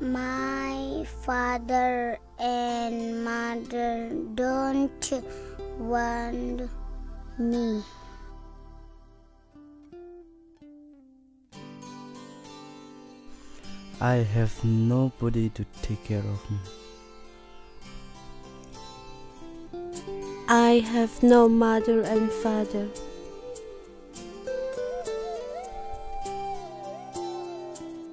My father and mother don't want me. I have nobody to take care of me. I have no mother and father.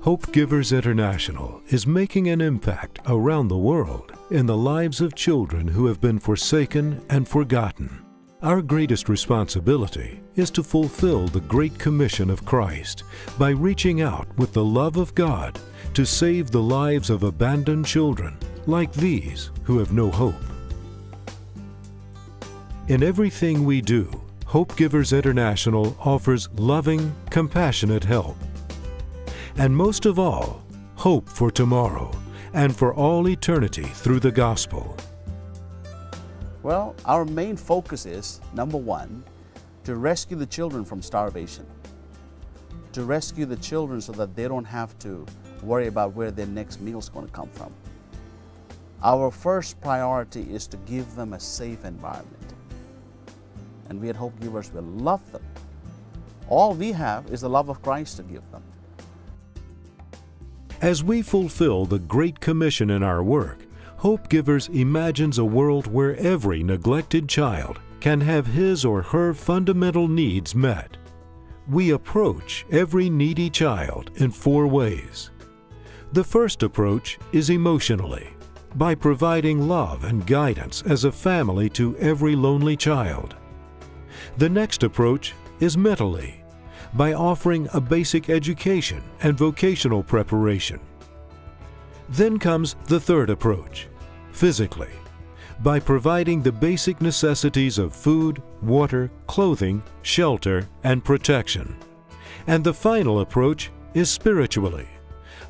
Hopegivers International is making an impact around the world in the lives of children who have been forsaken and forgotten. Our greatest responsibility is to fulfill the Great Commission of Christ by reaching out with the love of God to save the lives of abandoned children like these who have no hope. In everything we do, Hopegivers International offers loving, compassionate help and most of all, hope for tomorrow and for all eternity through the gospel. Well, our main focus is number one, to rescue the children from starvation, to rescue the children so that they don't have to worry about where their next meal is going to come from. Our first priority is to give them a safe environment. And we at Hopegivers will love them. All we have is the love of Christ to give them. As we fulfill the Great Commission in our work, Hopegivers imagines a world where every neglected child can have his or her fundamental needs met. We approach every needy child in four ways. The first approach is emotionally, by providing love and guidance as a family to every lonely child. The next approach is mentally, by offering a basic education and vocational preparation. Then comes the third approach, physically, by providing the basic necessities of food, water, clothing, shelter, and protection. And the final approach is spiritually,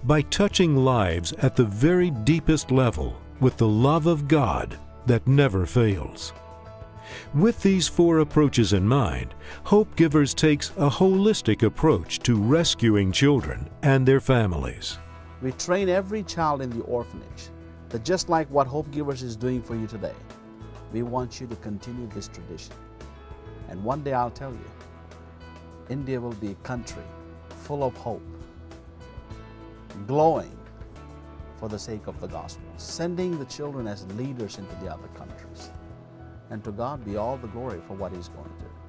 by touching lives at the very deepest level with the love of God that never fails. With these four approaches in mind, Hopegivers takes a holistic approach to rescuing children and their families. We train every child in the orphanage that just like what Hopegivers is doing for you today, we want you to continue this tradition. And one day I'll tell you, India will be a country full of hope, glowing for the sake of the gospel, sending the children as leaders into the other countries. And to God be all the glory for what He's going to do.